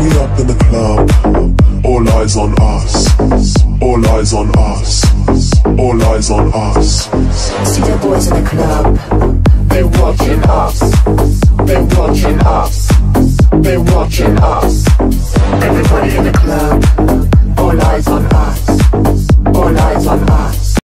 we up in the club. All eyes on us. All eyes on us. All eyes on us. See the boys in the club. They're watching us. They're watching us. They're watching us.